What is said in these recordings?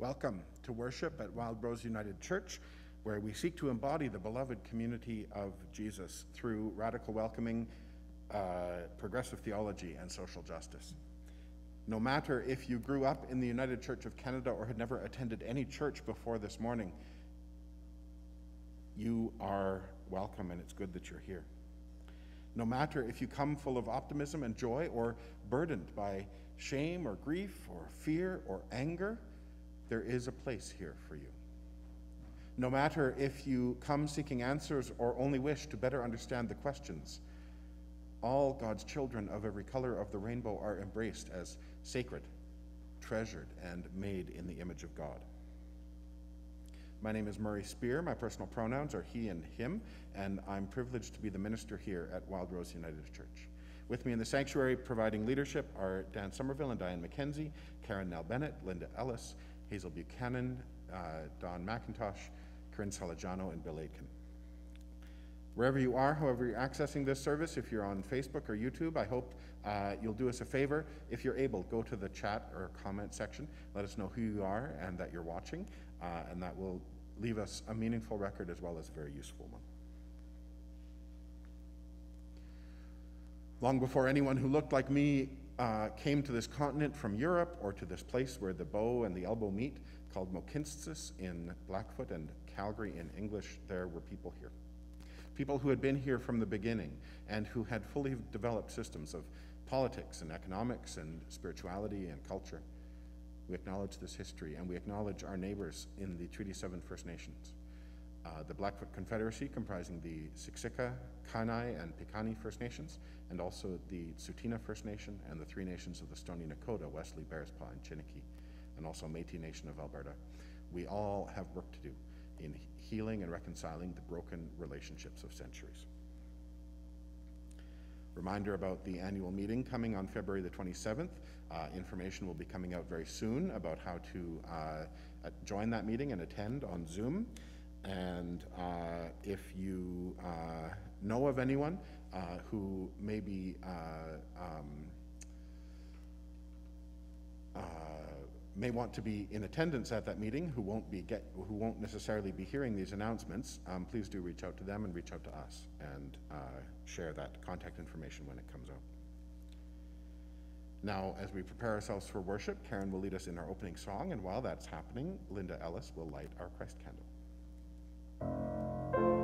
Welcome to worship at Wild Rose United Church, where we seek to embody the beloved community of Jesus through radical welcoming, uh, progressive theology, and social justice. No matter if you grew up in the United Church of Canada or had never attended any church before this morning, you are welcome and it's good that you're here. No matter if you come full of optimism and joy or burdened by shame or grief or fear or anger, there is a place here for you. No matter if you come seeking answers or only wish to better understand the questions, all God's children of every color of the rainbow are embraced as sacred, treasured, and made in the image of God. My name is Murray Speer. My personal pronouns are he and him, and I'm privileged to be the minister here at Wild Rose United Church. With me in the sanctuary providing leadership are Dan Sommerville and Diane McKenzie, Karen Nell Bennett, Linda Ellis, Hazel Buchanan, uh, Don McIntosh, Corinne Salajano, and Bill Aitken. Wherever you are, however you're accessing this service, if you're on Facebook or YouTube, I hope uh, you'll do us a favor. If you're able, go to the chat or comment section. Let us know who you are and that you're watching, uh, and that will leave us a meaningful record as well as a very useful one. Long before anyone who looked like me uh, came to this continent from Europe or to this place where the bow and the elbow meet, called Mohkinstsis in Blackfoot and Calgary in English, there were people here. People who had been here from the beginning and who had fully developed systems of politics and economics and spirituality and culture. We acknowledge this history and we acknowledge our neighbors in the Treaty 7 First Nations. Uh, the Blackfoot Confederacy, comprising the Siksika, Kainai, and Piikani First Nations, and also the Tsuut'ina First Nation and the three nations of the Stoney Nakoda, Wesley, Bearspaw, and Chiniki, and also Métis Nation of Alberta. We all have work to do in healing and reconciling the broken relationships of centuries. Reminder about the annual meeting coming on February the 27th. Uh, information will be coming out very soon about how to uh, join that meeting and attend on Zoom. And uh, if you uh, know of anyone uh, who may uh, um, uh, may want to be in attendance at that meeting, who won't be get, who won't necessarily be hearing these announcements, um, please do reach out to them and reach out to us and uh, share that contact information when it comes out. Now, as we prepare ourselves for worship, Karen will lead us in our opening song, and while that's happening, Linda Ellis will light our Christ candle. thank you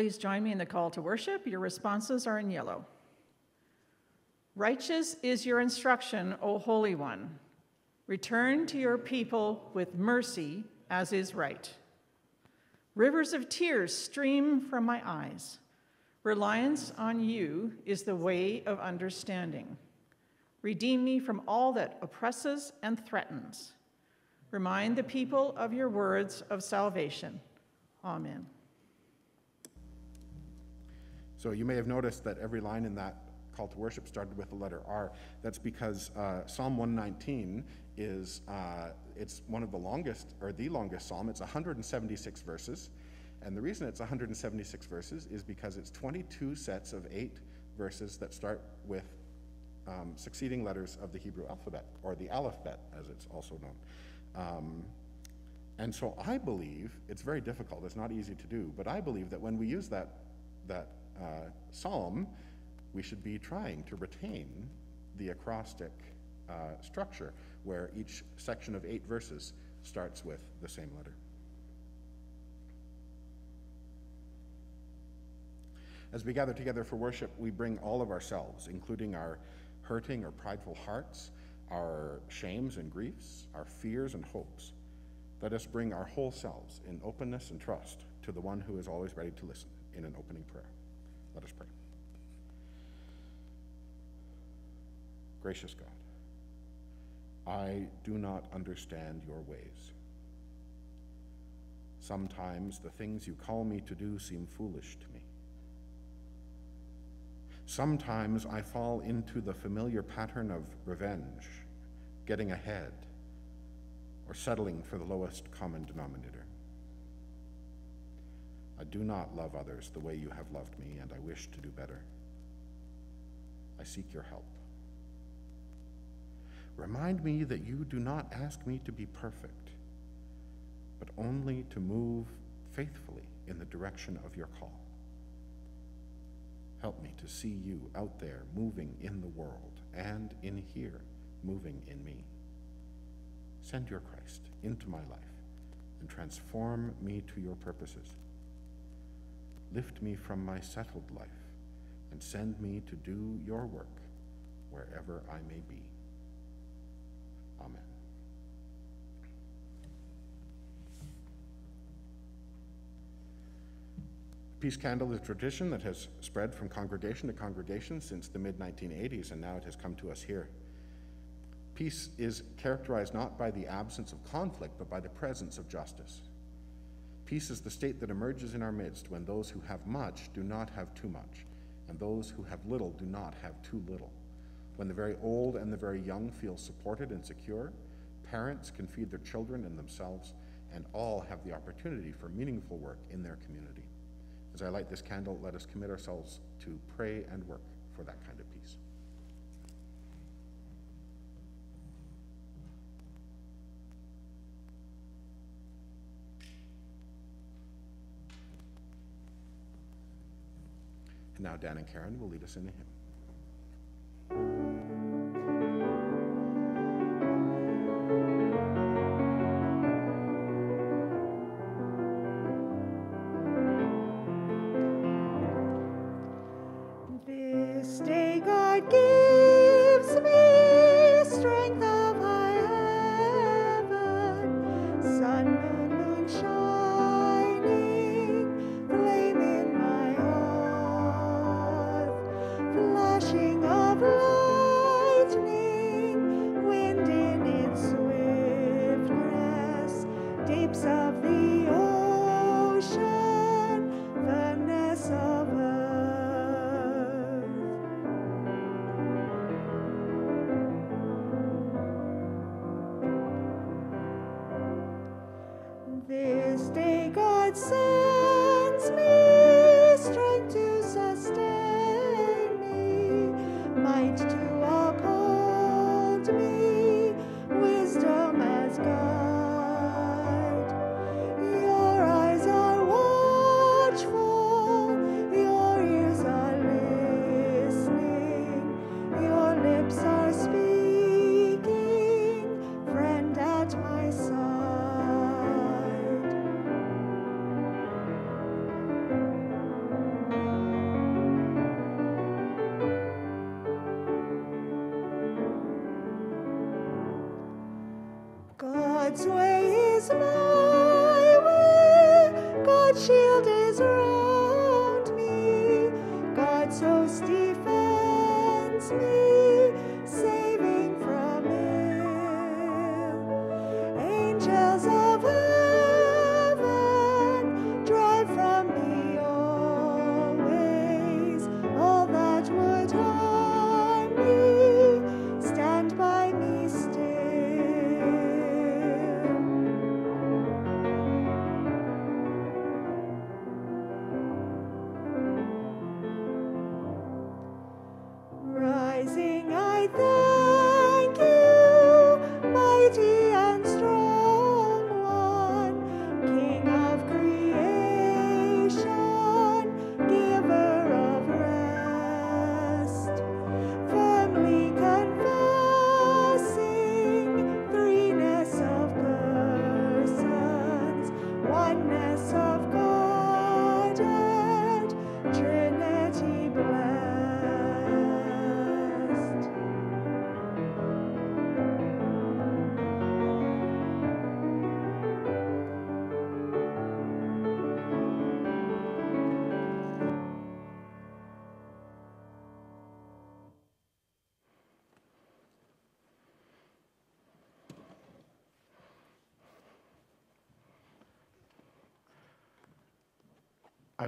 Please join me in the call to worship. Your responses are in yellow. Righteous is your instruction, O Holy One. Return to your people with mercy as is right. Rivers of tears stream from my eyes. Reliance on you is the way of understanding. Redeem me from all that oppresses and threatens. Remind the people of your words of salvation. Amen. So you may have noticed that every line in that call to worship started with the letter R. That's because uh, Psalm 119 is uh, it's one of the longest or the longest psalm. It's 176 verses, and the reason it's 176 verses is because it's 22 sets of eight verses that start with um, succeeding letters of the Hebrew alphabet or the aleph-bet, as it's also known. Um, and so I believe it's very difficult. It's not easy to do, but I believe that when we use that that uh, psalm, we should be trying to retain the acrostic uh, structure where each section of eight verses starts with the same letter. As we gather together for worship, we bring all of ourselves, including our hurting or prideful hearts, our shames and griefs, our fears and hopes. Let us bring our whole selves in openness and trust to the one who is always ready to listen in an opening prayer. Let us pray. Gracious God, I do not understand your ways. Sometimes the things you call me to do seem foolish to me. Sometimes I fall into the familiar pattern of revenge, getting ahead, or settling for the lowest common denominator. I do not love others the way you have loved me, and I wish to do better. I seek your help. Remind me that you do not ask me to be perfect, but only to move faithfully in the direction of your call. Help me to see you out there moving in the world and in here moving in me. Send your Christ into my life and transform me to your purposes. Lift me from my settled life and send me to do your work wherever I may be. Amen. Peace candle is a tradition that has spread from congregation to congregation since the mid 1980s, and now it has come to us here. Peace is characterized not by the absence of conflict, but by the presence of justice. Peace is the state that emerges in our midst when those who have much do not have too much, and those who have little do not have too little. When the very old and the very young feel supported and secure, parents can feed their children and themselves, and all have the opportunity for meaningful work in their community. As I light this candle, let us commit ourselves to pray and work for that kind of peace. And now Dan and Karen will lead us in a hymn. This day God sends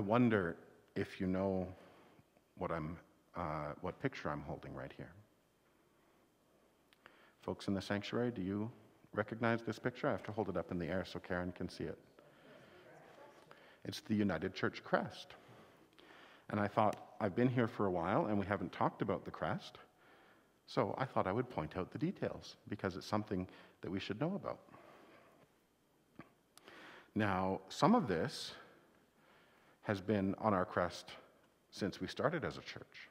wonder if you know what, I'm, uh, what picture I'm holding right here. Folks in the sanctuary, do you recognize this picture? I have to hold it up in the air so Karen can see it. It's the United Church crest. And I thought, I've been here for a while and we haven't talked about the crest. So I thought I would point out the details because it's something that we should know about. Now, some of this has been on our crest since we started as a church,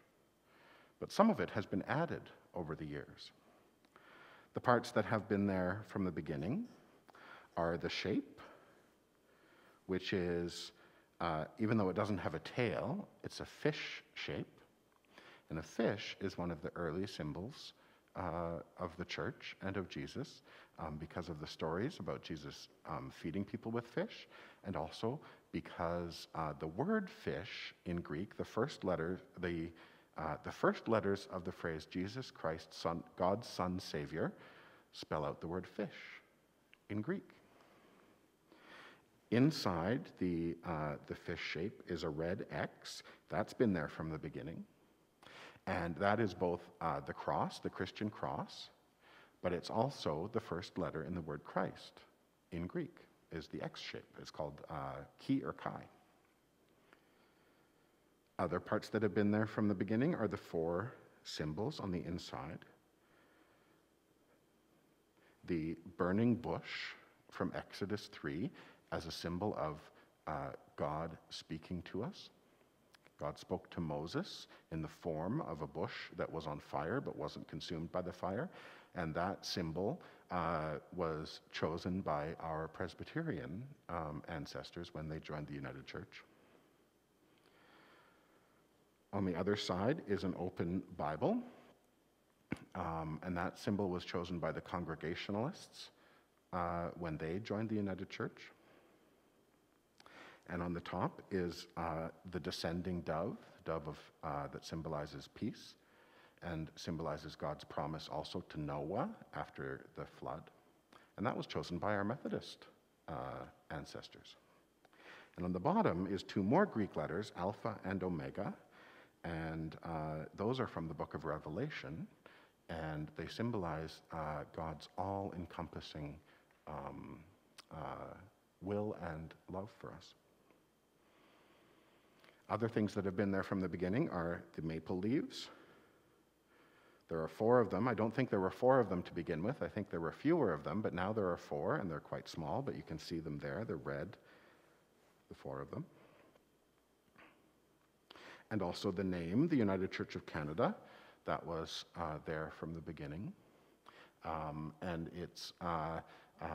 but some of it has been added over the years. The parts that have been there from the beginning are the shape, which is, uh, even though it doesn't have a tail, it's a fish shape. And a fish is one of the early symbols uh, of the church and of Jesus um, because of the stories about Jesus um, feeding people with fish, and also because uh, the word fish in Greek, the first letter, the, uh, the first letters of the phrase Jesus Christ, son, God's Son, Savior, spell out the word fish in Greek. Inside the, uh, the fish shape is a red X. That's been there from the beginning. And that is both uh, the cross, the Christian cross, but it's also the first letter in the word Christ in Greek, is the X shape. It's called uh, chi or chi. Other parts that have been there from the beginning are the four symbols on the inside. The burning bush from Exodus 3 as a symbol of uh, God speaking to us. God spoke to Moses in the form of a bush that was on fire but wasn't consumed by the fire. And that symbol uh, was chosen by our Presbyterian um, ancestors when they joined the United Church. On the other side is an open Bible, um, and that symbol was chosen by the Congregationalists uh, when they joined the United Church. And on the top is uh, the descending dove, dove of, uh, that symbolizes peace and symbolizes God's promise also to Noah after the flood. And that was chosen by our Methodist uh, ancestors. And on the bottom is two more Greek letters, Alpha and Omega. And uh, those are from the book of Revelation. And they symbolize uh, God's all encompassing um, uh, will and love for us. Other things that have been there from the beginning are the maple leaves. There are four of them. I don't think there were four of them to begin with. I think there were fewer of them, but now there are four, and they're quite small, but you can see them there. They're red, the four of them. And also the name, the United Church of Canada, that was uh, there from the beginning. Um, and it's uh, uh,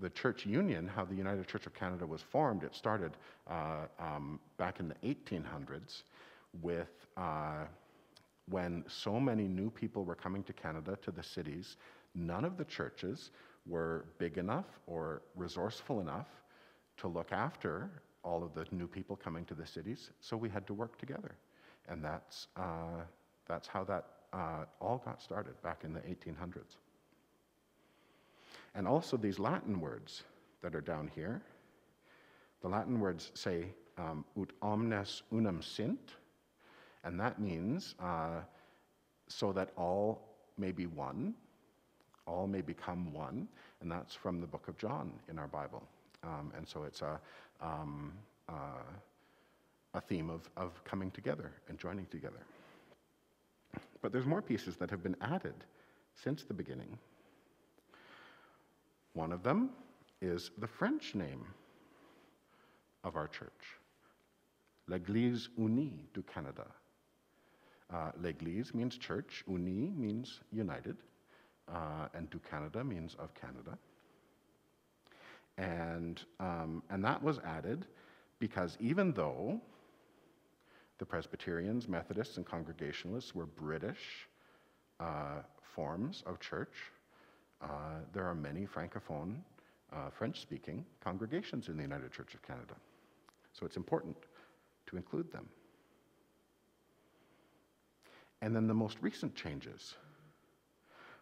the church union, how the United Church of Canada was formed, it started uh, um, back in the 1800s with uh, when so many new people were coming to Canada, to the cities, none of the churches were big enough or resourceful enough to look after all of the new people coming to the cities, so we had to work together. And that's, uh, that's how that uh, all got started back in the 1800s. And also these Latin words that are down here. The Latin words say, um, ut omnes unum sint, and that means uh, so that all may be one, all may become one, and that's from the book of John in our Bible. Um, and so it's a, um, uh, a theme of, of coming together and joining together. But there's more pieces that have been added since the beginning. One of them is the French name of our church, L'Église Unie du Canada. Uh, L'Église means church, Unie means united, uh, and du Canada means of Canada. And, um, and that was added because even though the Presbyterians, Methodists, and Congregationalists were British uh, forms of church, uh, there are many Francophone, uh, French speaking congregations in the United Church of Canada. So it's important to include them. And then the most recent changes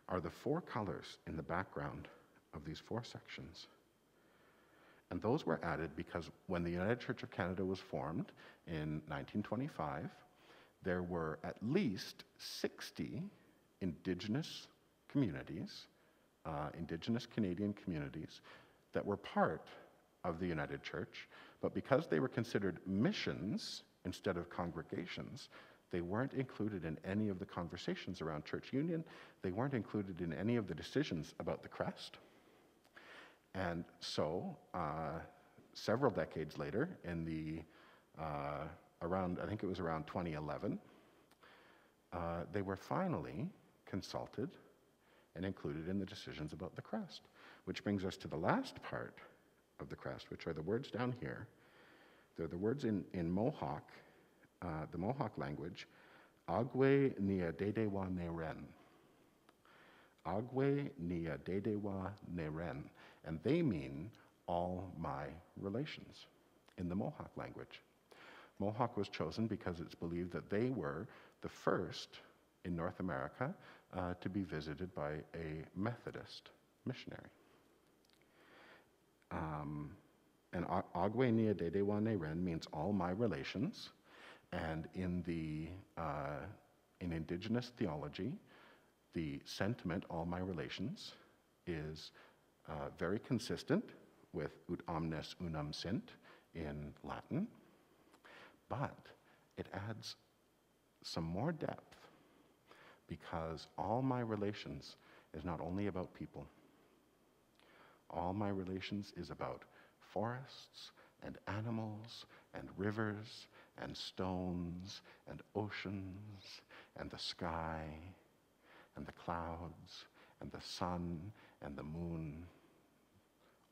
are the four colors in the background of these four sections. And those were added because when the United Church of Canada was formed in 1925, there were at least 60 Indigenous communities, uh, Indigenous Canadian communities, that were part of the United Church, but because they were considered missions instead of congregations, they weren't included in any of the conversations around church union. They weren't included in any of the decisions about the crest. And so, uh, several decades later, in the uh, around, I think it was around 2011, uh, they were finally consulted and included in the decisions about the crest. Which brings us to the last part of the crest, which are the words down here. They're the words in, in Mohawk, uh, the Mohawk language, Agwe nia dedewa neren. Agwe nia dedewa neren. And they mean all my relations in the Mohawk language. Mohawk was chosen because it's believed that they were the first in North America uh, to be visited by a Methodist missionary. Um, and Agwe Nia Dedewa Ren means all my relations. And in the uh, in indigenous theology, the sentiment "all my relations" is uh, very consistent with "ut omnes unum sint" in Latin, but it adds some more depth because all my relations is not only about people. All my relations is about forests and animals and rivers and stones and oceans and the sky and the clouds and the sun and the moon.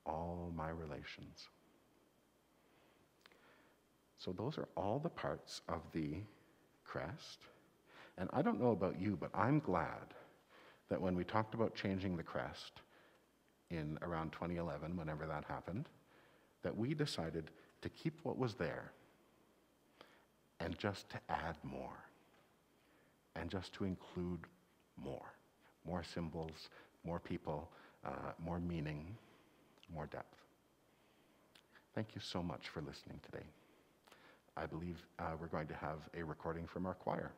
All my relations. So, those are all the parts of the crest. And I don't know about you, but I'm glad that when we talked about changing the crest in around 2011, whenever that happened, that we decided to keep what was there and just to add more and just to include more more symbols, more people, uh, more meaning, more depth. Thank you so much for listening today. I believe uh, we're going to have a recording from our choir.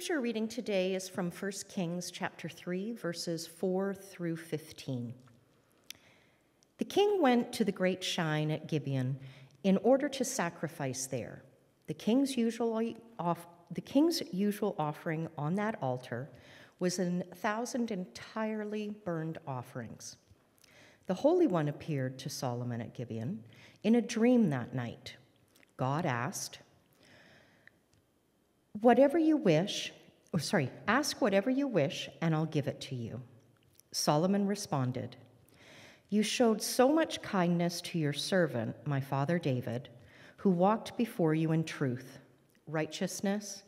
Scripture reading today is from 1 Kings chapter 3 verses 4 through 15. The king went to the great shrine at Gibeon in order to sacrifice there. The king's usual, off, the king's usual offering on that altar was a thousand entirely burned offerings. The Holy One appeared to Solomon at Gibeon in a dream that night. God asked, Whatever you wish, or sorry, ask whatever you wish, and I'll give it to you. Solomon responded, You showed so much kindness to your servant, my father David, who walked before you in truth, righteousness,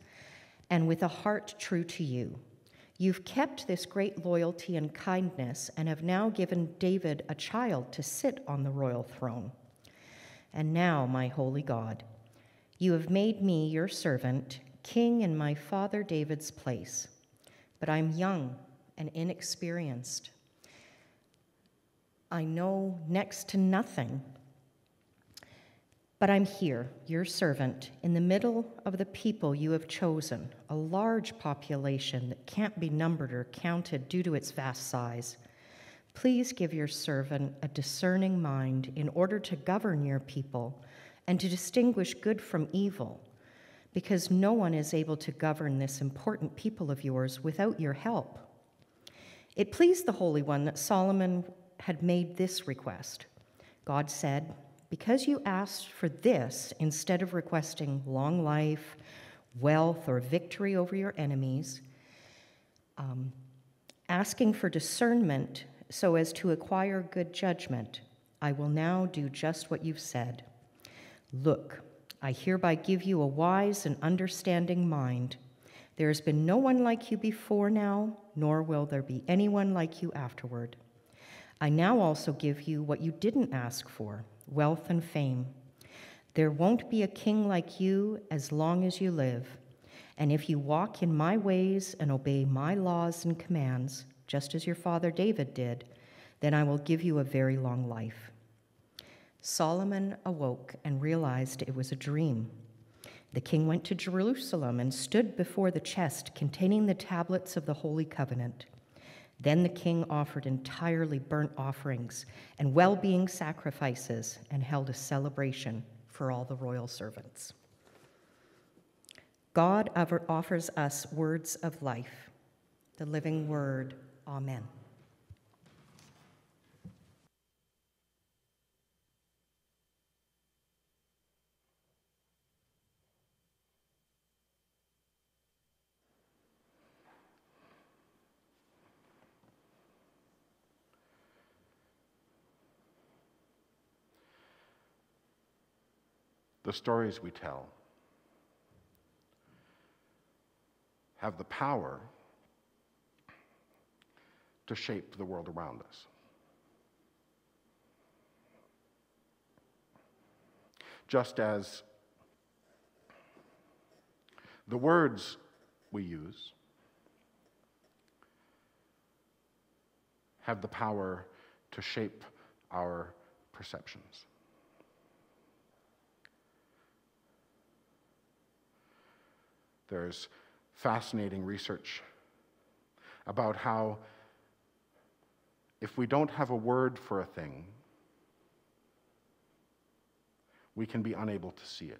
and with a heart true to you. You've kept this great loyalty and kindness and have now given David a child to sit on the royal throne. And now, my holy God, you have made me your servant king in my father David's place, but I'm young and inexperienced. I know next to nothing. But I'm here, your servant, in the middle of the people you have chosen, a large population that can't be numbered or counted due to its vast size. Please give your servant a discerning mind in order to govern your people and to distinguish good from evil because no one is able to govern this important people of yours without your help. It pleased the Holy One that Solomon had made this request. God said, Because you asked for this instead of requesting long life, wealth, or victory over your enemies, um, asking for discernment so as to acquire good judgment, I will now do just what you've said. Look, I hereby give you a wise and understanding mind. There has been no one like you before now, nor will there be anyone like you afterward. I now also give you what you didn't ask for wealth and fame. There won't be a king like you as long as you live. And if you walk in my ways and obey my laws and commands, just as your father David did, then I will give you a very long life. Solomon awoke and realized it was a dream. The king went to Jerusalem and stood before the chest containing the tablets of the Holy Covenant. Then the king offered entirely burnt offerings and well being sacrifices and held a celebration for all the royal servants. God offers us words of life, the living word. Amen. The stories we tell have the power to shape the world around us. Just as the words we use have the power to shape our perceptions. There's fascinating research about how if we don't have a word for a thing, we can be unable to see it.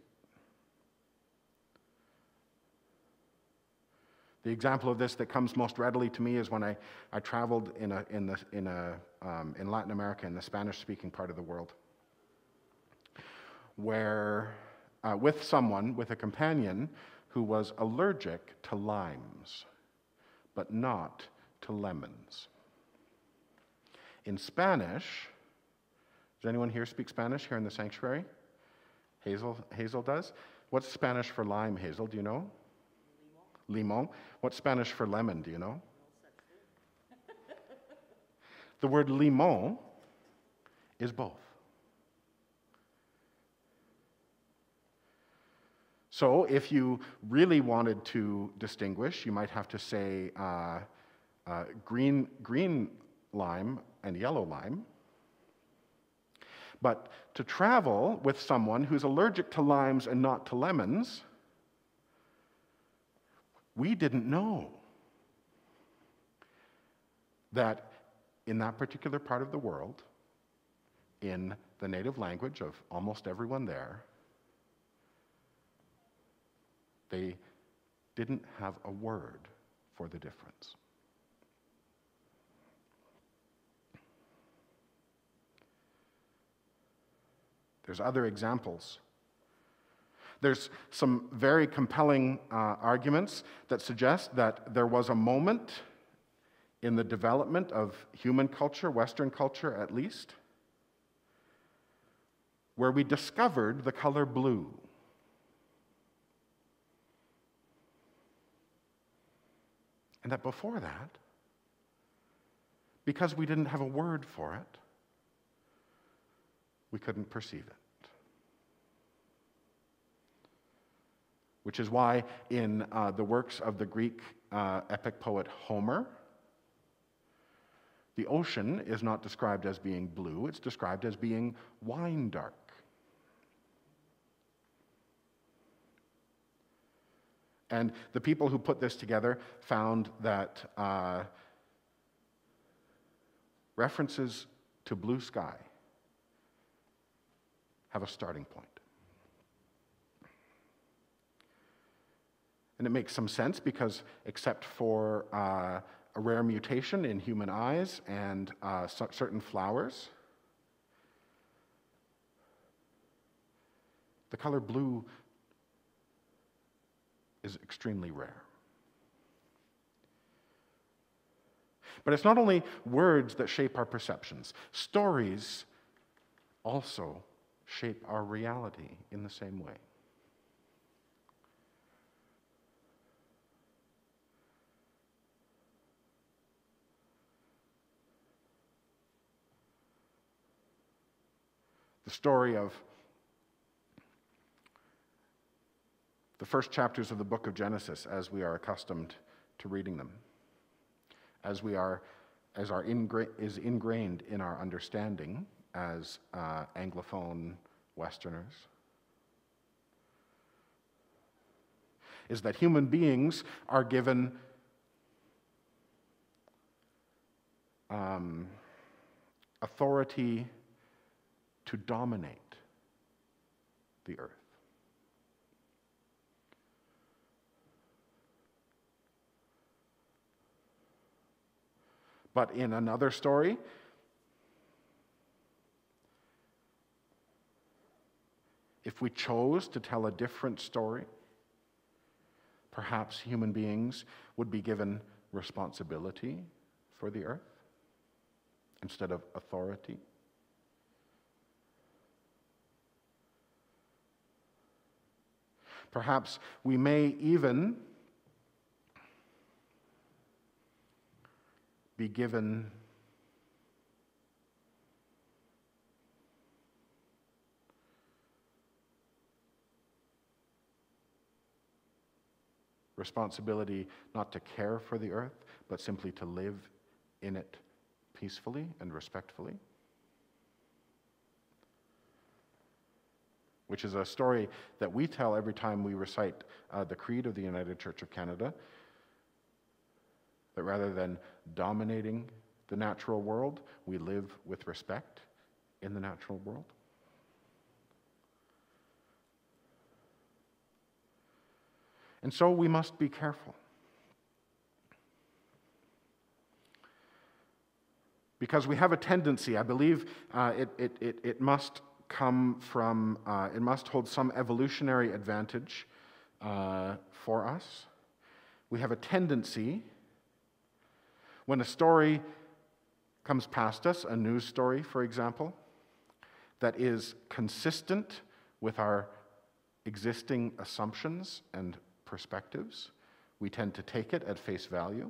The example of this that comes most readily to me is when I, I traveled in, a, in, the, in, a, um, in Latin America, in the Spanish speaking part of the world, where uh, with someone, with a companion, who was allergic to limes, but not to lemons. In Spanish, does anyone here speak Spanish here in the sanctuary? Hazel, Hazel does. What's Spanish for lime, Hazel? Do you know? Limon. What's Spanish for lemon? Do you know? the word limon is both. So if you really wanted to distinguish, you might have to say uh, uh, green, green lime and yellow lime. But to travel with someone who's allergic to limes and not to lemons, We didn't know that in that particular part of the world, in the native language of almost everyone there, they didn't have a word for the difference. There's other examples. There's some very compelling uh, arguments that suggest that there was a moment in the development of human culture, Western culture at least, where we discovered the color blue. And that before that, because we didn't have a word for it, we couldn't perceive it. Which is why, in uh, the works of the Greek uh, epic poet Homer, the ocean is not described as being blue, it's described as being wine dark. And the people who put this together found that uh, references to blue sky have a starting point. And it makes some sense because, except for uh, a rare mutation in human eyes and uh, certain flowers, the color blue is extremely rare. But it's not only words that shape our perceptions, stories also shape our reality in the same way. The story of the first chapters of the book of Genesis as we are accustomed to reading them, as we are, as our ingra- is ingrained in our understanding as uh, Anglophone Westerners, is that human beings are given um, authority to dominate the earth. But in another story, if we chose to tell a different story, perhaps human beings would be given responsibility for the earth instead of authority. Perhaps we may even be given responsibility not to care for the earth, but simply to live in it peacefully and respectfully. Which is a story that we tell every time we recite uh, the Creed of the United Church of Canada, that rather than dominating the natural world, we live with respect in the natural world. And so we must be careful. Because we have a tendency, I believe uh, it, it, it, it, must come from, uh, it must hold some evolutionary advantage uh, for us. We have a tendency when a story comes past us, a news story, for example, that is consistent with our existing assumptions and perspectives, we tend to take it at face value.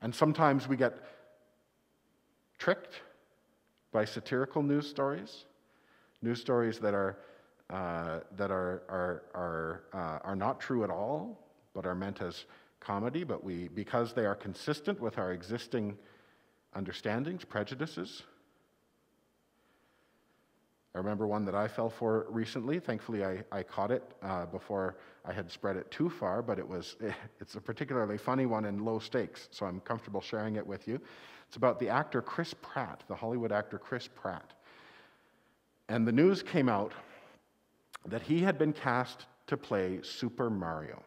And sometimes we get tricked by satirical news stories, news stories that are, uh, that are, are, are, uh, are not true at all, but are meant as comedy, but we, because they are consistent with our existing understandings, prejudices, I remember one that I fell for recently. Thankfully, I, I caught it uh, before I had spread it too far, but it was, it's a particularly funny one and low stakes, so I'm comfortable sharing it with you. It's about the actor Chris Pratt, the Hollywood actor Chris Pratt. And the news came out that he had been cast to play Super Mario.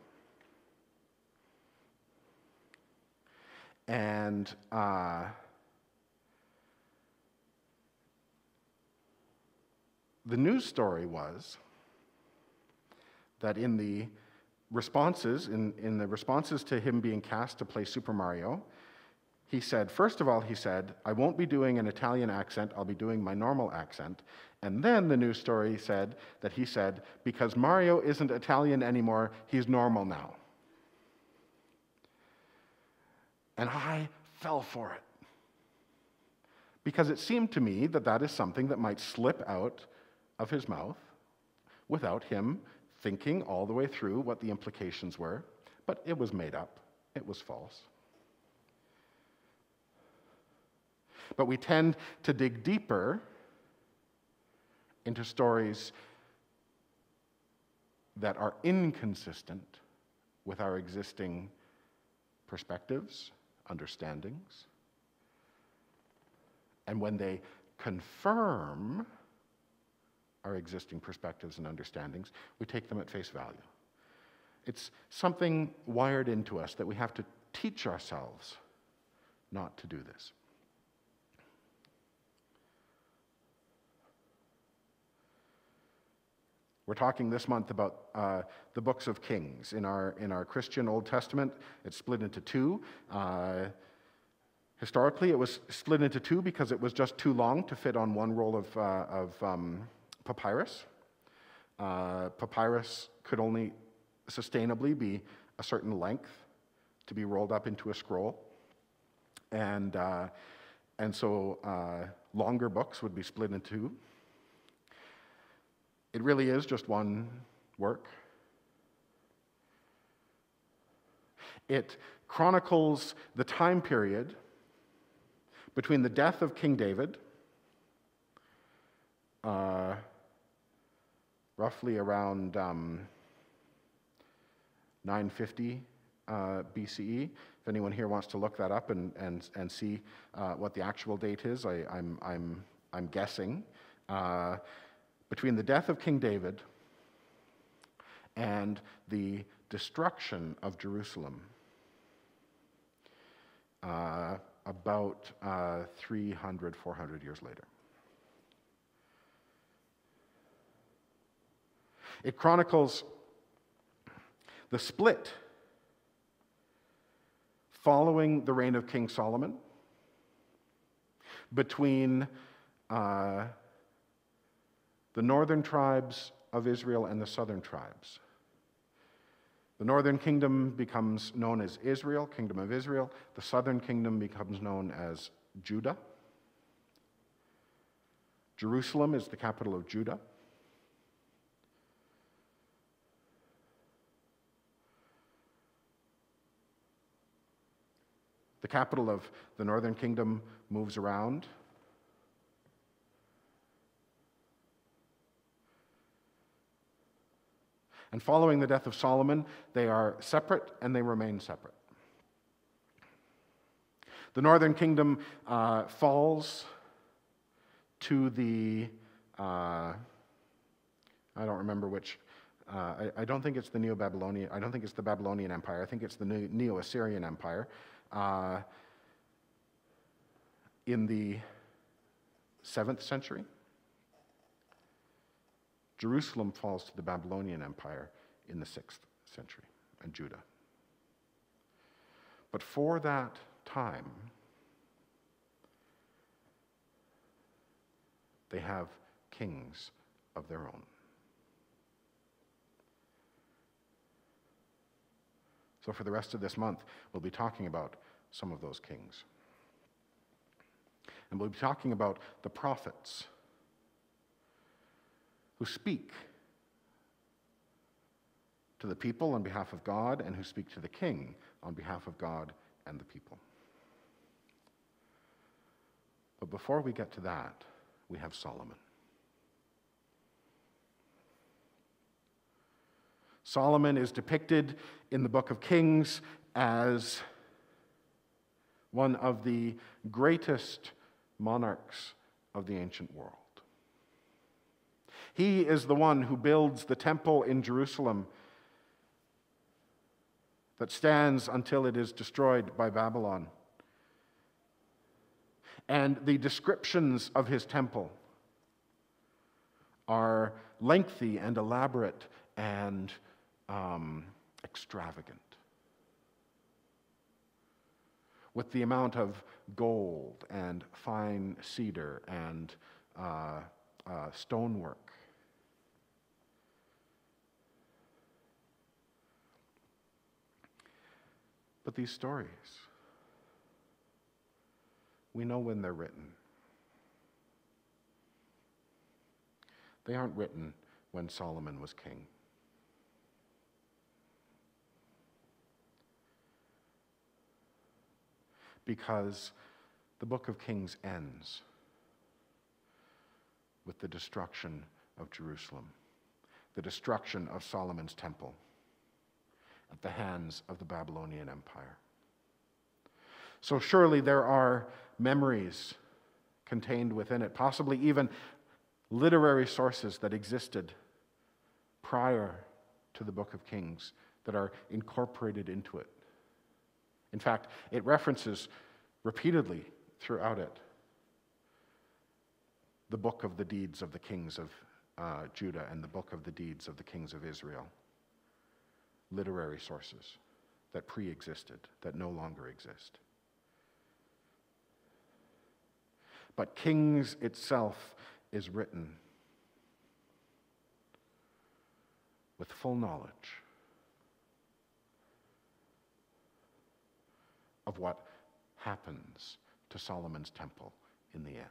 And uh, the news story was that in the responses, in, in the responses to him being cast to play Super Mario, he said, first of all, he said, I won't be doing an Italian accent, I'll be doing my normal accent. And then the news story said that he said, because Mario isn't Italian anymore, he's normal now. And I fell for it. Because it seemed to me that that is something that might slip out of his mouth without him thinking all the way through what the implications were. But it was made up, it was false. But we tend to dig deeper into stories that are inconsistent with our existing perspectives, understandings. And when they confirm our existing perspectives and understandings, we take them at face value. It's something wired into us that we have to teach ourselves not to do this. We're talking this month about uh, the books of Kings. In our, in our Christian Old Testament, it's split into two. Uh, historically, it was split into two because it was just too long to fit on one roll of, uh, of um, papyrus. Uh, papyrus could only sustainably be a certain length to be rolled up into a scroll. And, uh, and so uh, longer books would be split into two. It really is just one work. It chronicles the time period between the death of King David, uh, roughly around um, 950 uh, BCE. If anyone here wants to look that up and, and, and see uh, what the actual date is, I, I'm, I'm, I'm guessing. Between the death of King David and the destruction of Jerusalem uh, about uh, 300, 400 years later. It chronicles the split following the reign of King Solomon between uh, the northern tribes of Israel and the southern tribes. The northern kingdom becomes known as Israel, kingdom of Israel. The southern kingdom becomes known as Judah. Jerusalem is the capital of Judah. The capital of the northern kingdom moves around. And following the death of Solomon, they are separate and they remain separate. The northern kingdom uh, falls to the, uh, I don't remember which, uh, I, I, don't think it's the Neo Babylonian, I don't think it's the Babylonian Empire, I think it's the Neo Assyrian Empire. Uh, in the seventh century. Jerusalem falls to the Babylonian Empire in the 6th century, and Judah. But for that time, they have kings of their own. So, for the rest of this month, we'll be talking about some of those kings. And we'll be talking about the prophets who speak to the people on behalf of God and who speak to the king on behalf of God and the people. But before we get to that, we have Solomon. Solomon is depicted in the book of Kings as one of the greatest monarchs of the ancient world. He is the one who builds the temple in Jerusalem that stands until it is destroyed by Babylon. And the descriptions of his temple are lengthy and elaborate and um, extravagant. With the amount of gold and fine cedar and uh, uh, stonework. But these stories, we know when they're written. They aren't written when Solomon was king. Because the book of Kings ends with the destruction of Jerusalem, the destruction of Solomon's temple at the hands of the Babylonian Empire. So, surely there are memories contained within it, possibly even literary sources that existed prior to the book of Kings that are incorporated into it. In fact, it references repeatedly throughout it the book of the deeds of the kings of uh, Judah and the book of the deeds of the kings of Israel. Literary sources that pre existed, that no longer exist. But Kings itself is written with full knowledge of what happens to Solomon's temple in the end,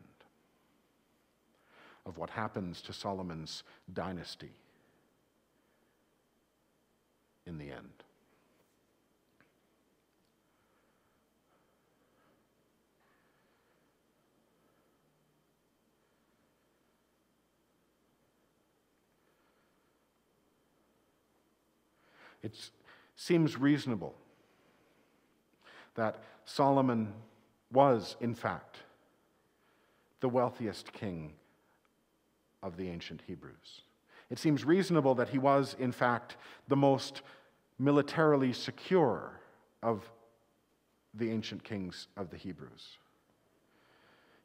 of what happens to Solomon's dynasty in the end. It seems reasonable that Solomon was, in fact, the wealthiest king of the ancient Hebrews. It seems reasonable that he was, in fact, the most militarily secure of the ancient kings of the Hebrews.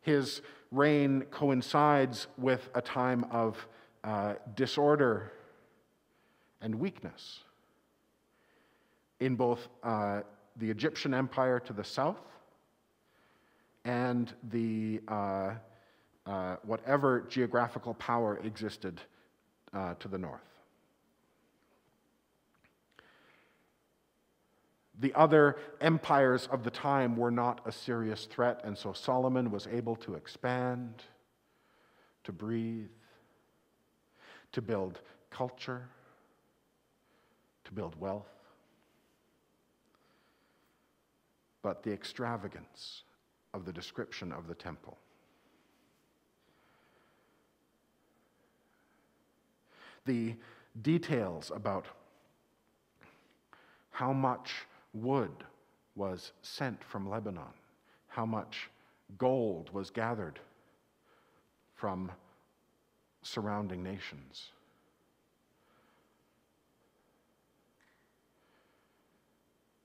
His reign coincides with a time of uh, disorder and weakness in both uh, the Egyptian Empire to the south and the uh, uh, whatever geographical power existed uh, to the north. The other empires of the time were not a serious threat, and so Solomon was able to expand, to breathe, to build culture, to build wealth. but the extravagance of the description of the temple. The details about how much wood was sent from Lebanon, how much gold was gathered from surrounding nations.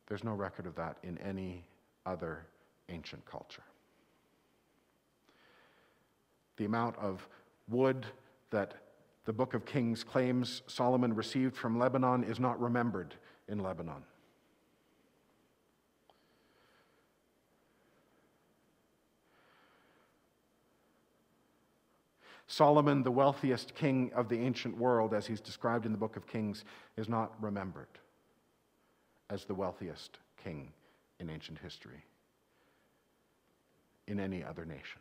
There's no record of that in any other ancient culture. The amount of wood that the book of Kings claims Solomon received from Lebanon is not remembered in Lebanon. Solomon, the wealthiest king of the ancient world, as he's described in the book of Kings, is not remembered as the wealthiest king in ancient history in any other nation.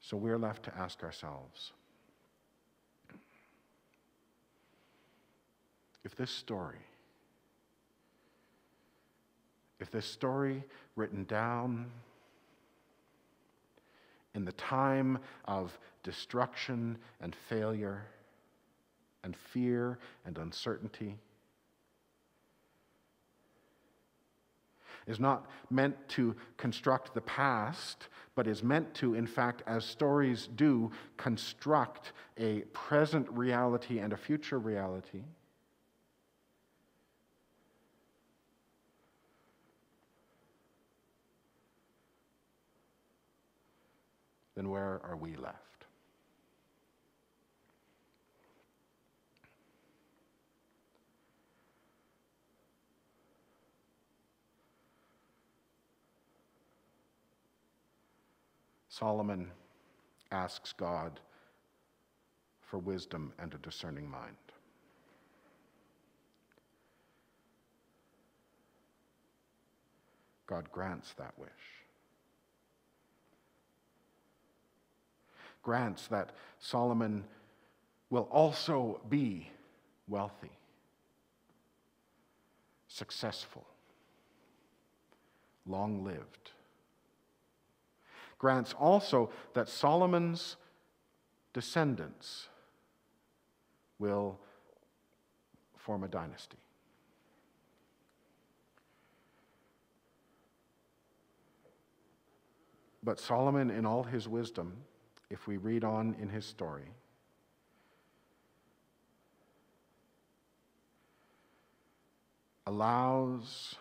So we're left to ask ourselves if this story, if this story written down in the time of destruction and failure and fear and uncertainty is not meant to construct the past, but is meant to, in fact, as stories do, construct a present reality and a future reality. Then where are we left? Solomon asks God for wisdom and a discerning mind. God grants that wish. Grants that Solomon will also be wealthy, successful, long lived grants also that Solomon's descendants will form a dynasty. But Solomon, in all his wisdom, if we read on in his story, allows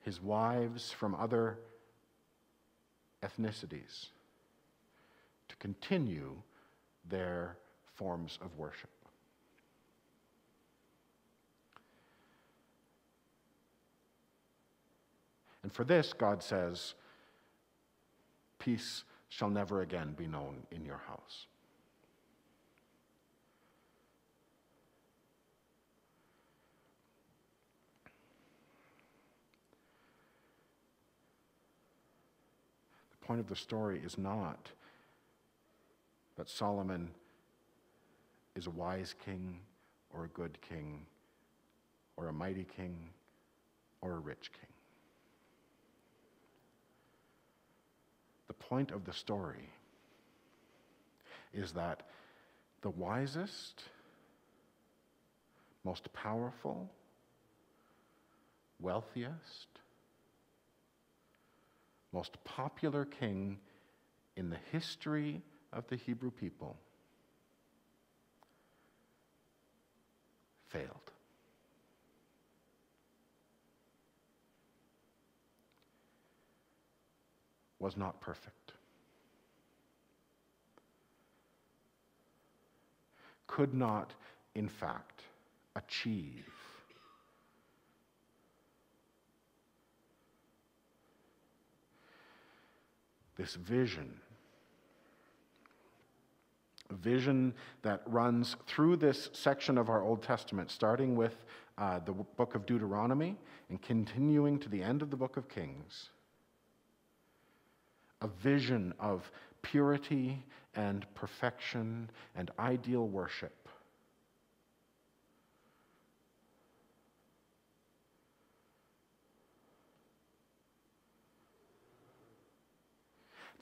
his wives from other ethnicities to continue their forms of worship. And for this, God says, Peace shall never again be known in your house. The point of the story is not that Solomon is a wise king or a good king or a mighty king or a rich king. Point of the story is that the wisest, most powerful, wealthiest, most popular king in the history of the Hebrew people, failed. Was not perfect. Could not, in fact, achieve this vision. A vision that runs through this section of our Old Testament, starting with uh, the book of Deuteronomy and continuing to the end of the book of Kings. A vision of purity and perfection and ideal worship.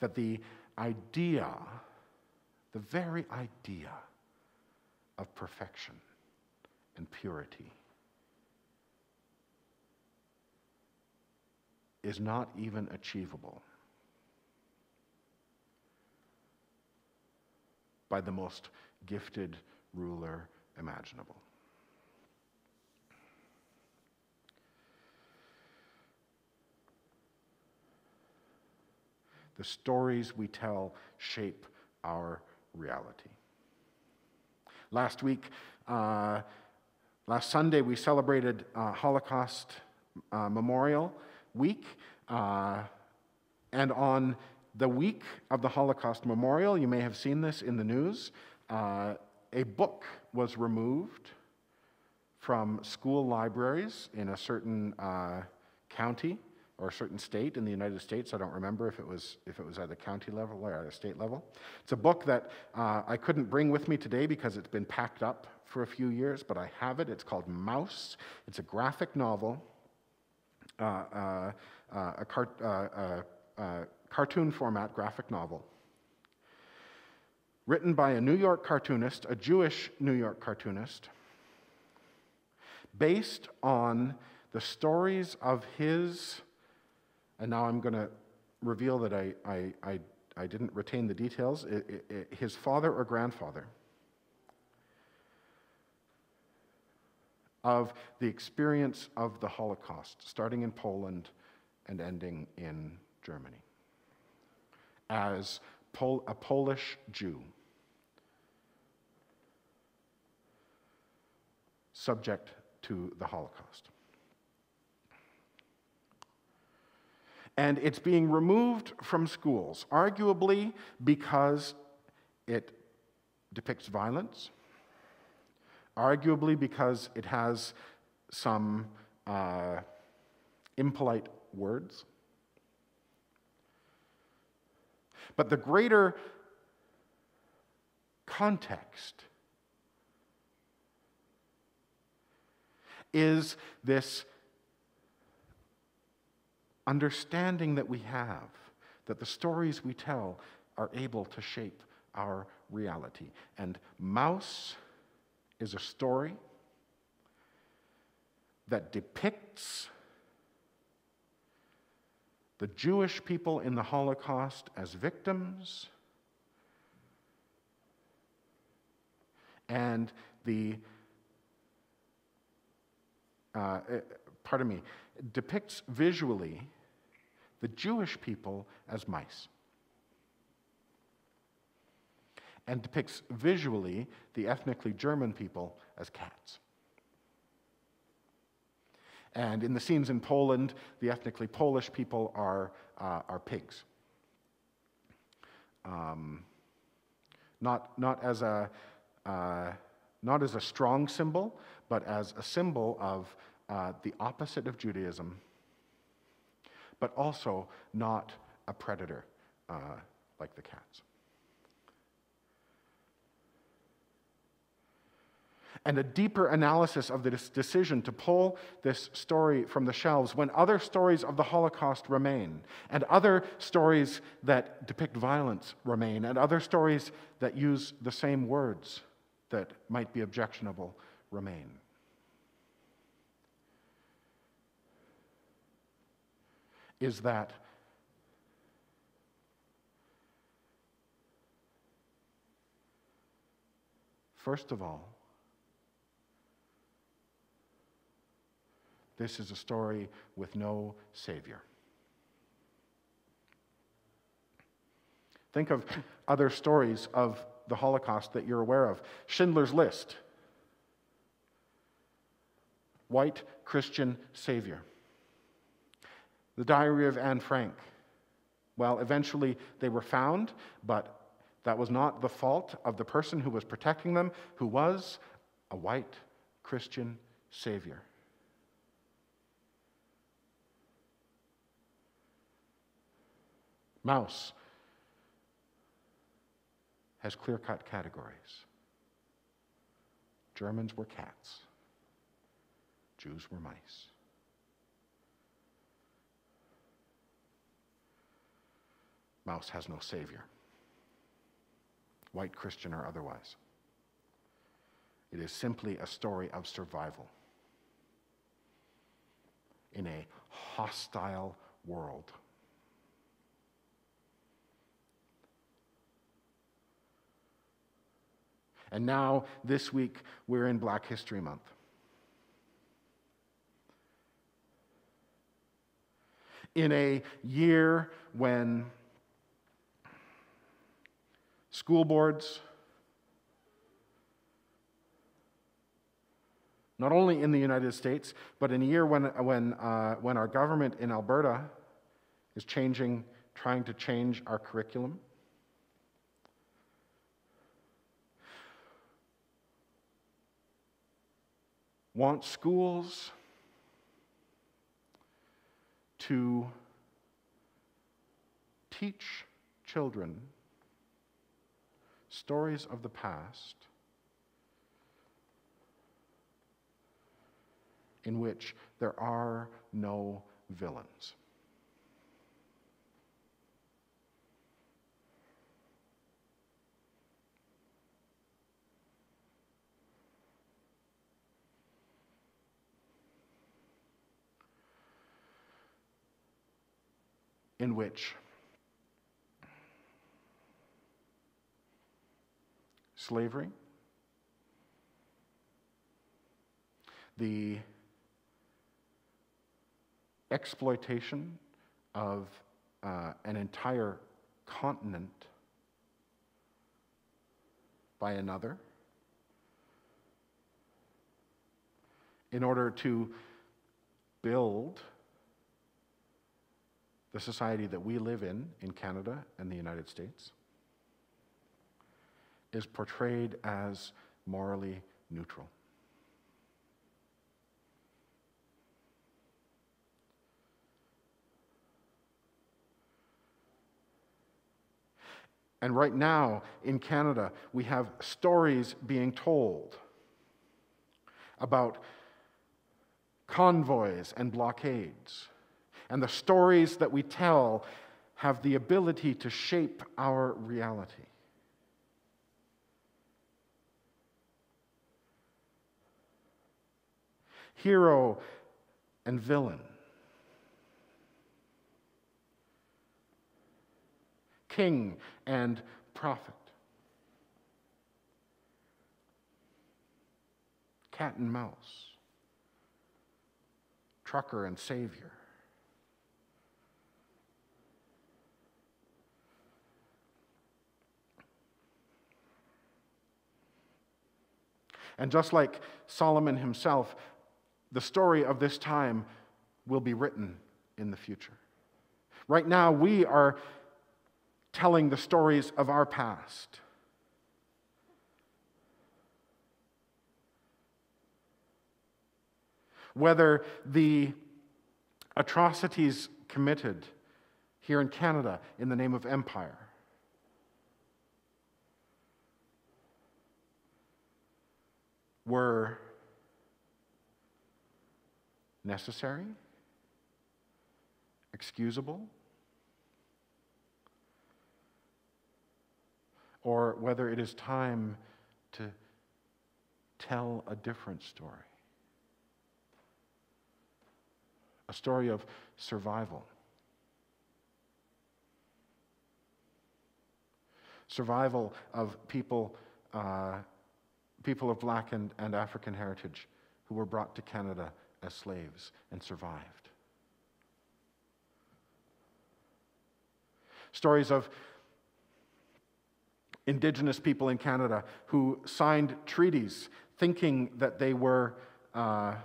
that the idea, the very idea of perfection and purity is not even achievable by the most gifted ruler imaginable. The stories we tell shape our reality. Last week, uh, last Sunday, we celebrated uh, Holocaust uh, Memorial Week. Uh, and on the week of the Holocaust Memorial, you may have seen this in the news, uh, a book was removed from school libraries in a certain uh, county or a certain state in the United States. I don't remember if it was, if it was at the county level or at a state level. It's a book that uh, I couldn't bring with me today because it's been packed up for a few years, but I have it. It's called Maus. It's a graphic novel, uh, uh, uh a cart, uh, uh, cartoon format graphic novel. Written by a New York cartoonist, a Jewish New York cartoonist, based on the stories of his, and now I'm going to reveal that I, I, I, I, didn't retain the details, it, it, his father or grandfather, of the experience of the Holocaust, starting in Poland and ending in Germany, as Pol- a Polish Jew. Subject to the Holocaust. And it's being removed from schools, arguably because it depicts violence, arguably because it has some uh, impolite words. But the greater context is this understanding that we have that the stories we tell are able to shape our reality. And Maus is a story that depicts the Jewish people in the Holocaust as victims and the, uh, eh, pardon me, depicts visually the Jewish people as mice and depicts visually the ethnically German people as cats. And in the scenes in Poland, the ethnically Polish people are, uh, are pigs. Um, not, not, as a, uh, not as a strong symbol, but as a symbol of uh, the opposite of Judaism, but also not a predator uh, like the cats. And a deeper analysis of this decision to pull this story from the shelves when other stories of the Holocaust remain, and other stories that depict violence remain, and other stories that use the same words that might be objectionable remain. Is that First of all, This is a story with no Savior. Think of other stories of the Holocaust that you're aware of Schindler's List, white Christian Savior, The Diary of Anne Frank. Well, eventually they were found, but that was not the fault of the person who was protecting them, who was a white Christian Savior. Maus has clear cut categories. Germans were cats, Jews were mice. Maus has no savior, white Christian or otherwise. It is simply a story of survival in a hostile world. And now, this week, we're in Black History Month. In a year when school boards, not only in the United States, but in a year when, when, uh, when our government in Alberta is changing, trying to change our curriculum. Want schools to teach children stories of the past in which there are no villains. In which slavery, the exploitation of uh, an entire continent by another in order to build the society that we live in in Canada and the United States is portrayed as morally neutral. And right now in Canada, we have stories being told about convoys and blockades. And the stories that we tell have the ability to shape our reality. Hero and villain. King and prophet. Cat and mouse. Trucker and savior. And just like Solomon himself, the story of this time will be written in the future. Right now, we are telling the stories of our past. Whether the atrocities committed here in Canada in the name of empire, were necessary, excusable, or whether it is time to tell a different story. A story of survival. Survival of people, uh, people of black and, and African heritage who were brought to Canada as slaves and survived. Stories of indigenous people in Canada who signed treaties thinking that they were uh,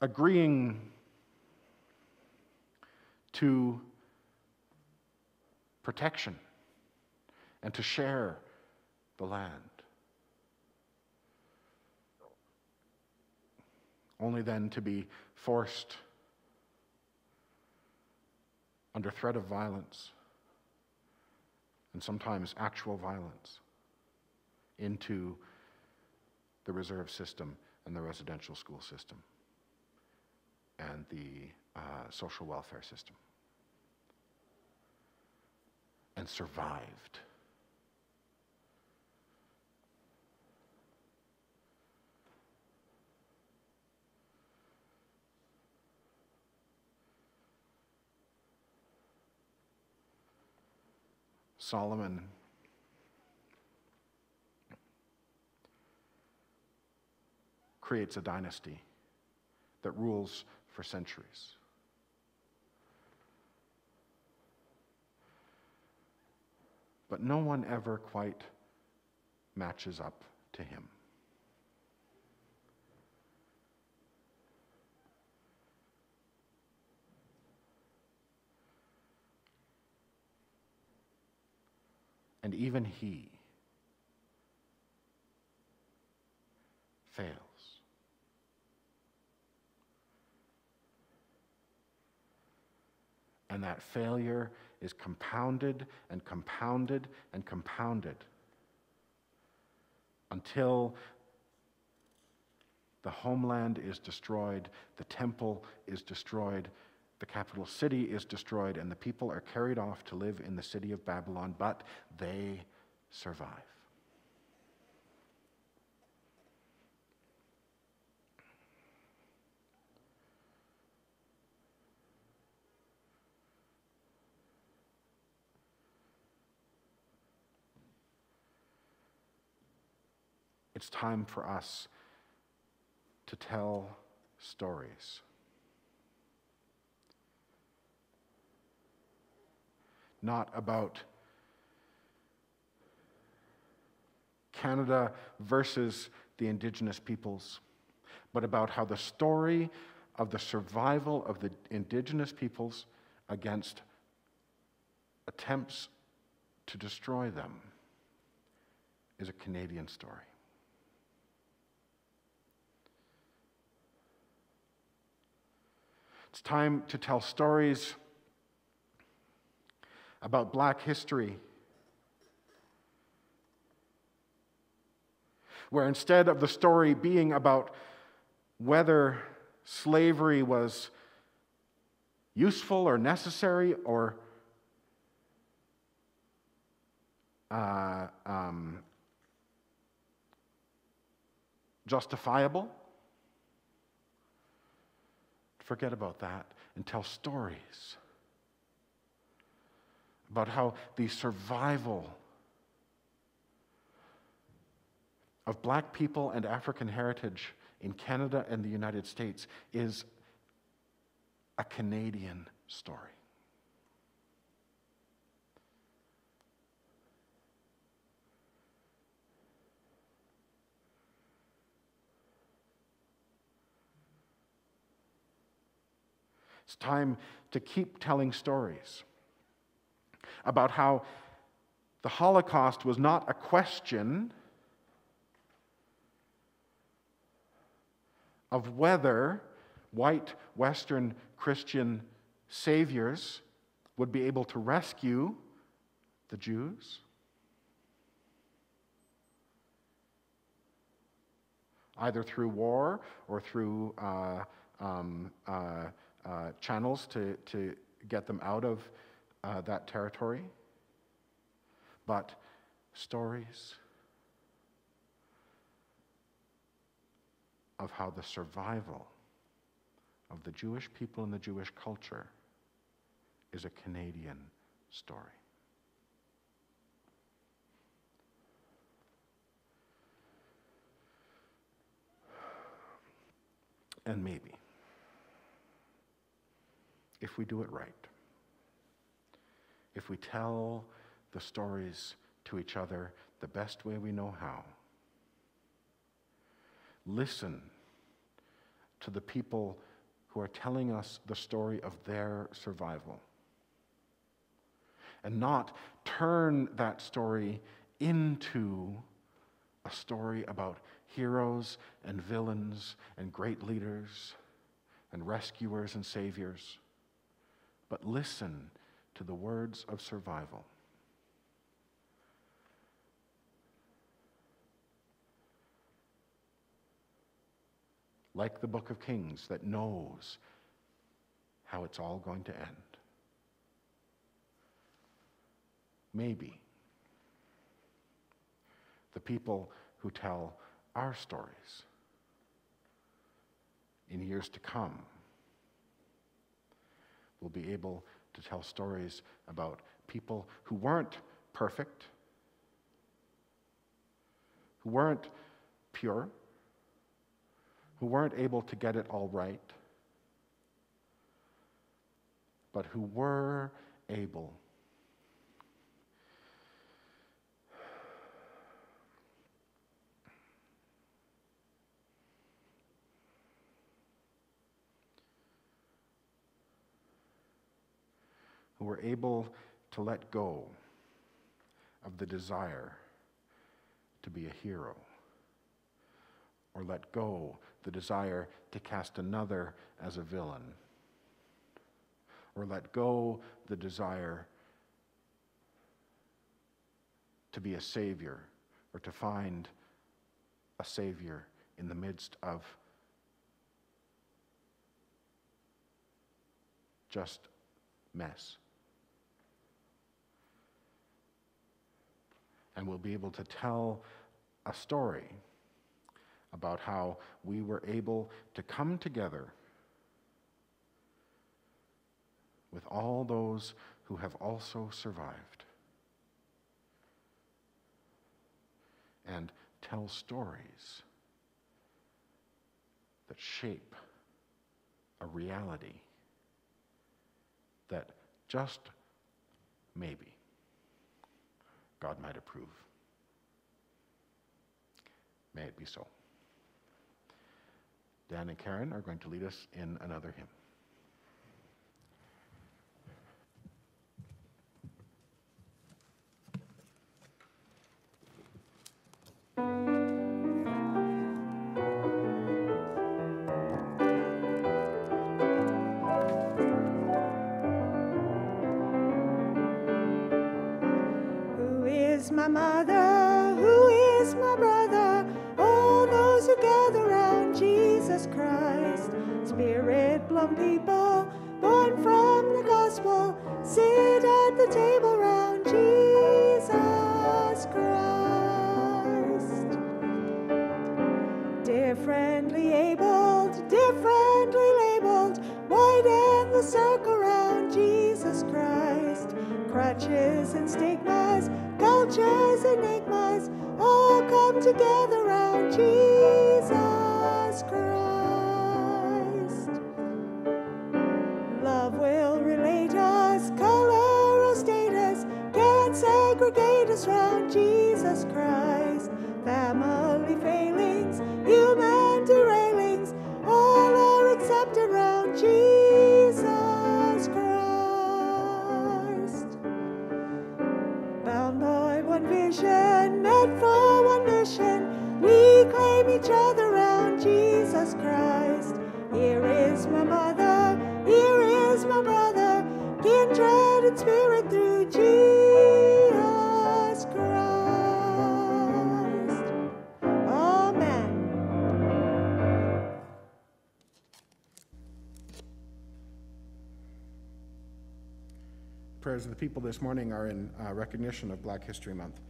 agreeing to protection and to share the land. Only then to be forced under threat of violence and sometimes actual violence into the reserve system and the residential school system and the uh, social welfare system. And survived. Solomon creates a dynasty that rules for centuries. But no one ever quite matches up to him. And even he fails. And that failure is compounded and compounded and compounded until the homeland is destroyed, the temple is destroyed, the capital city is destroyed, and the people are carried off to live in the city of Babylon, but they survive. It's time for us to tell stories. Not about Canada versus the Indigenous peoples, but about how the story of the survival of the Indigenous peoples against attempts to destroy them is a Canadian story. It's time to tell stories about black history where instead of the story being about whether slavery was useful or necessary or uh, um, justifiable, forget about that and tell stories about how the survival of black people and African heritage in Canada and the United States is a Canadian story. It's time to keep telling stories about how the Holocaust was not a question of whether white Western Christian saviors would be able to rescue the Jews. Either through war or through uh, um, uh, uh, channels to, to get them out of uh, that territory, but stories of how the survival of the Jewish people and the Jewish culture is a Canadian story. And maybe, if we do it right, if we tell the stories to each other the best way we know how, listen to the people who are telling us the story of their survival. And not turn that story into a story about heroes and villains and great leaders and rescuers and saviors, but listen to the words of survival. like the book of Kings, that knows how it's all going to end. Maybe the people who tell our stories in years to come will be able to tell stories about people who weren't perfect, who weren't pure, who weren't able to get it all right, but who were able who were able to let go of the desire to be a hero or let go the desire to cast another as a villain, or let go the desire to be a savior or to find a savior in the midst of just mess. And we'll be able to tell a story about how we were able to come together with all those who have also survived and tell stories that shape a reality that just maybe God might approve. May it be so. Dan and Karen are going to lead us in another hymn. Who my mother? Who is my brother? All those who gather round Jesus Christ. Spirit blown people, born from the gospel, sit at the table round Jesus Christ. Differently abled, differently labeled, widen the circle round Jesus Christ. Crutches and stigmas, cultures, and enigmas, all come together round Jesus Christ. Love will relate us, color or status, can't segregate us round Jesus Prayers of the people this morning are in uh, recognition of Black History Month.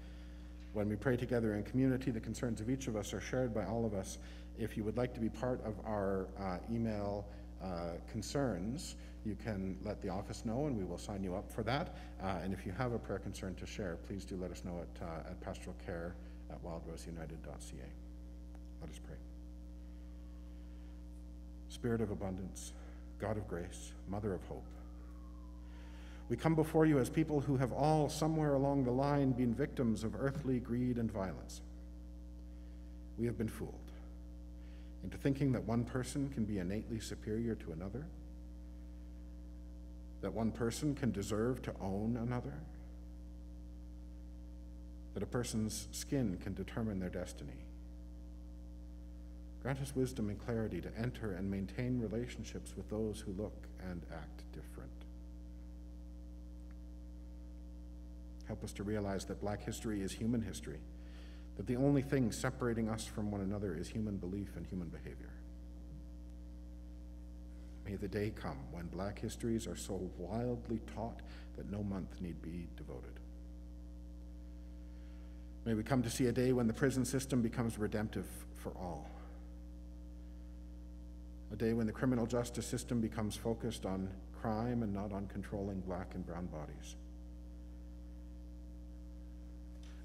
When we pray together in community, the concerns of each of us are shared by all of us. If you would like to be part of our uh, email uh, concerns, you can let the office know and we will sign you up for that. Uh, and if you have a prayer concern to share, please do let us know at, uh, at pastoralcare at wildroseunited.ca. Let us pray. Spirit of abundance, God of grace, Mother of hope, we come before you as people who have all, somewhere along the line, been victims of earthly greed and violence. We have been fooled into thinking that one person can be innately superior to another, that one person can deserve to own another, that a person's skin can determine their destiny. Grant us wisdom and clarity to enter and maintain relationships with those who look and act different. Help us to realize that black history is human history, that the only thing separating us from one another is human belief and human behavior. May the day come when black histories are so wildly taught that no month need be devoted. May we come to see a day when the prison system becomes redemptive for all. A day when the criminal justice system becomes focused on crime and not on controlling black and brown bodies.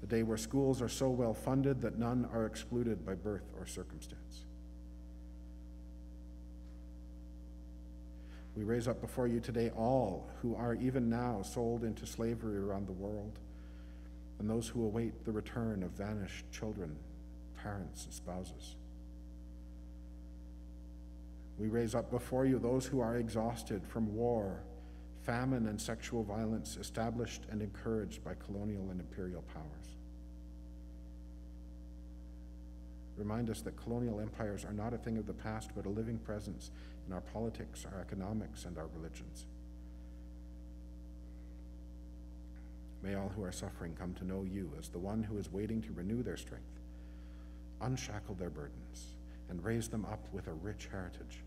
A day where schools are so well funded that none are excluded by birth or circumstance. We raise up before you today all who are even now sold into slavery around the world, and those who await the return of vanished children, parents, and spouses. We raise up before you those who are exhausted from war, famine, and sexual violence established and encouraged by colonial and imperial powers. Remind us that colonial empires are not a thing of the past, but a living presence in our politics, our economics, and our religions. May all who are suffering come to know you as the one who is waiting to renew their strength, unshackle their burdens, and raise them up with a rich heritage.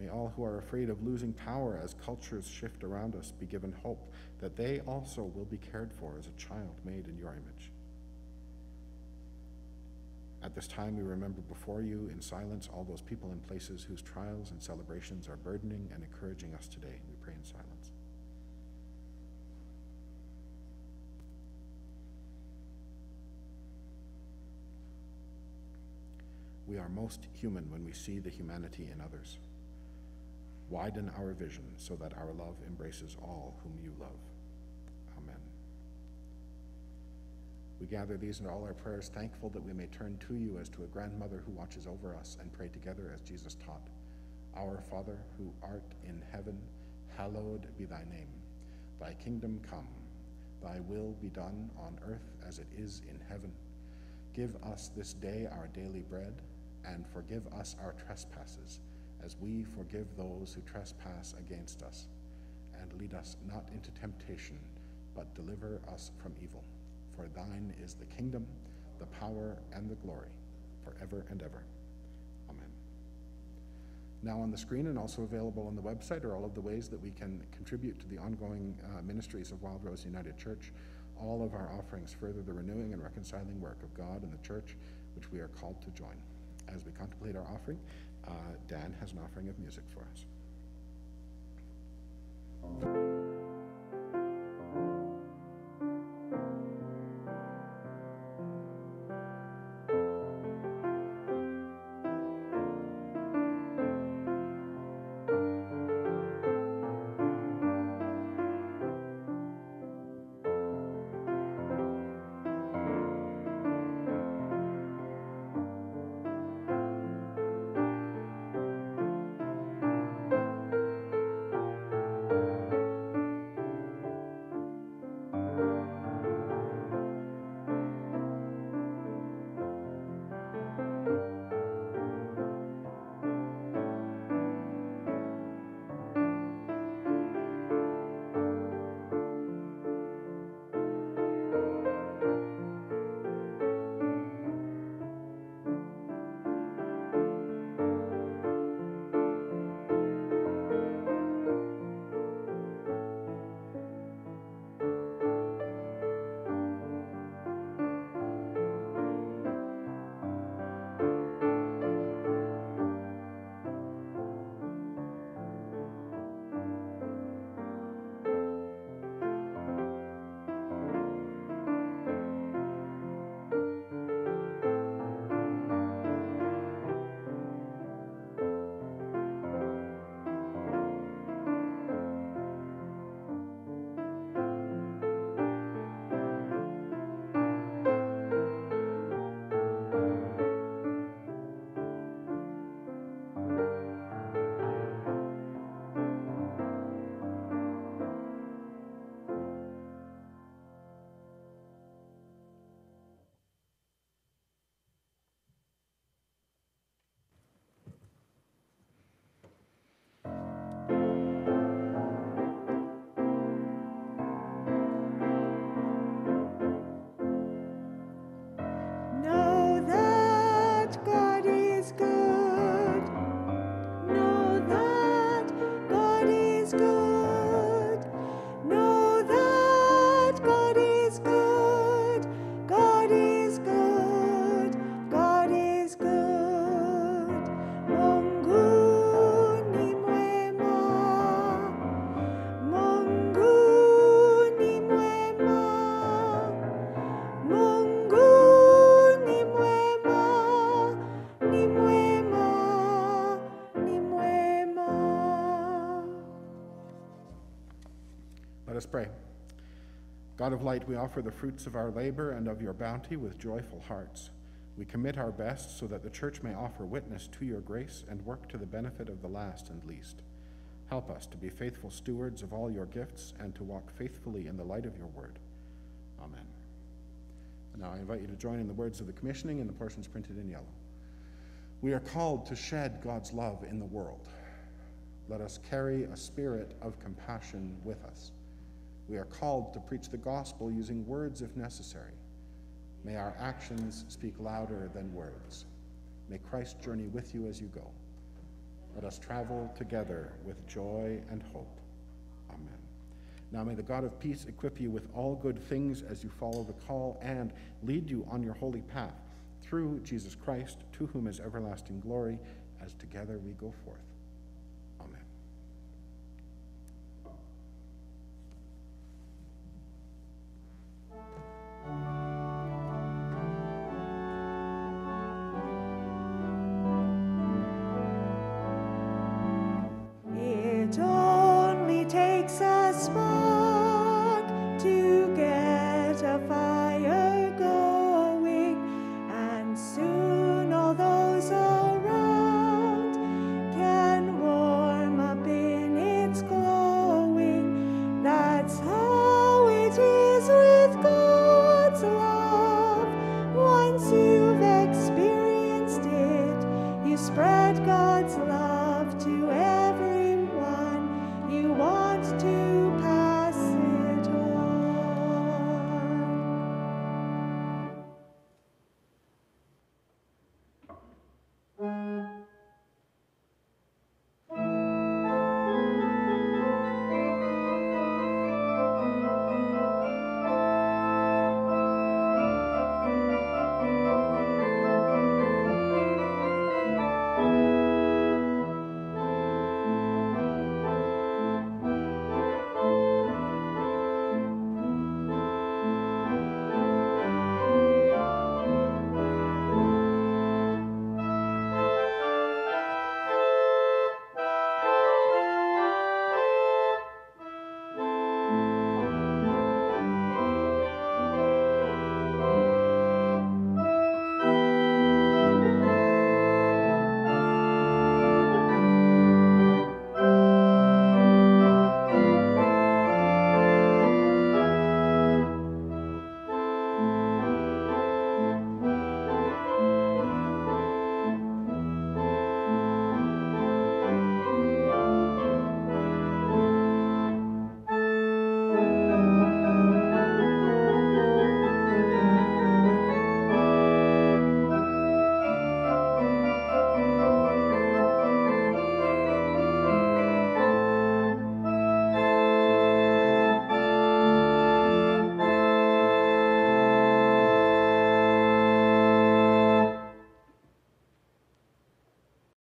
May all who are afraid of losing power as cultures shift around us be given hope that they also will be cared for as a child made in your image. At this time, we remember before you in silence all those people and places whose trials and celebrations are burdening and encouraging us today. We pray in silence. We are most human when we see the humanity in others. Widen our vision so that our love embraces all whom you love. We gather these and all our prayers, thankful that we may turn to you as to a grandmother who watches over us and pray together as Jesus taught. Our Father, who art in heaven, hallowed be thy name. Thy kingdom come, thy will be done on earth as it is in heaven. Give us this day our daily bread, and forgive us our trespasses as we forgive those who trespass against us. And lead us not into temptation, but deliver us from evil. For thine is the kingdom, the power, and the glory, forever and ever. Amen. Now on the screen and also available on the website are all of the ways that we can contribute to the ongoing uh, ministries of Wild Rose United Church. All of our offerings further the renewing and reconciling work of God and the church, which we are called to join. As we contemplate our offering, uh, Dan has an offering of music for us. Us pray. God of light, we offer the fruits of our labor and of your bounty with joyful hearts. We commit our best so that the church may offer witness to your grace and work to the benefit of the last and least. Help us to be faithful stewards of all your gifts and to walk faithfully in the light of your word. Amen. Now I invite you to join in the words of the commissioning in the portions printed in yellow. We are called to shed God's love in the world. Let us carry a spirit of compassion with us. We are called to preach the gospel using words if necessary. May our actions speak louder than words. May Christ journey with you as you go. Let us travel together with joy and hope. Amen. Now may the God of peace equip you with all good things as you follow the call and lead you on your holy path through Jesus Christ, to whom is everlasting glory, as together we go forth.